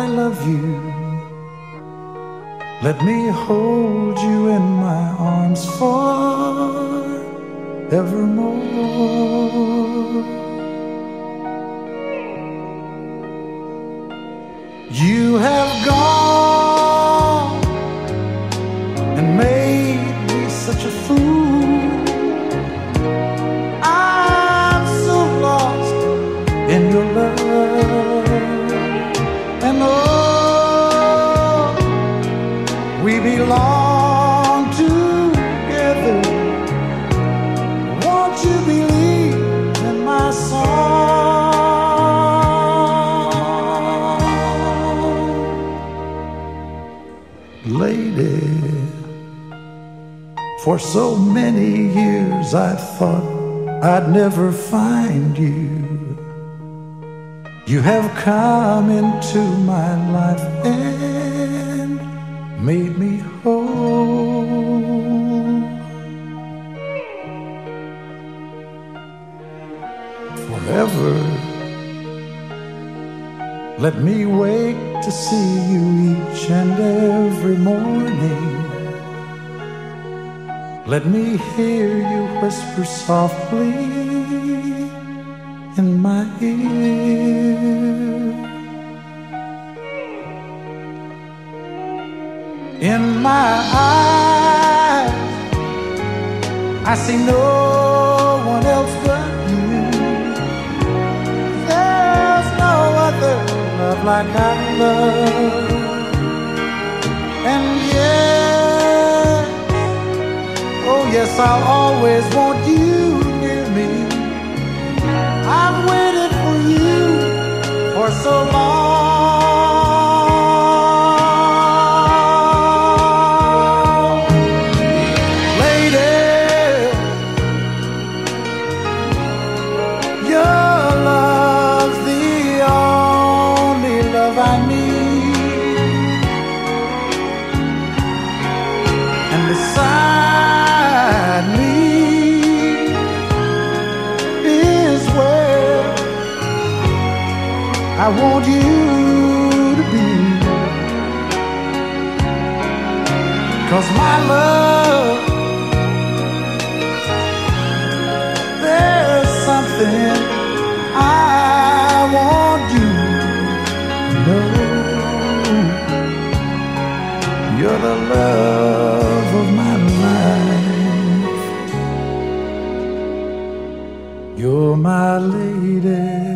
I love you. Let me hold you in my arms forevermore. You have gone for so many years I thought I'd never find you. You have come into my life and made me whole. Forever, let me wake to see you each and every morning. Let me hear you whisper softly in my ear. In my eyes, I see no one else but you. There's no other love like I love. And yes, yes, I'll always want you near me. I've waited for you for so long. Lady, your love's the only love I need. And beside I want you to be. Cause my love, there's something I want you to know. You're the love of my life. You're my lady.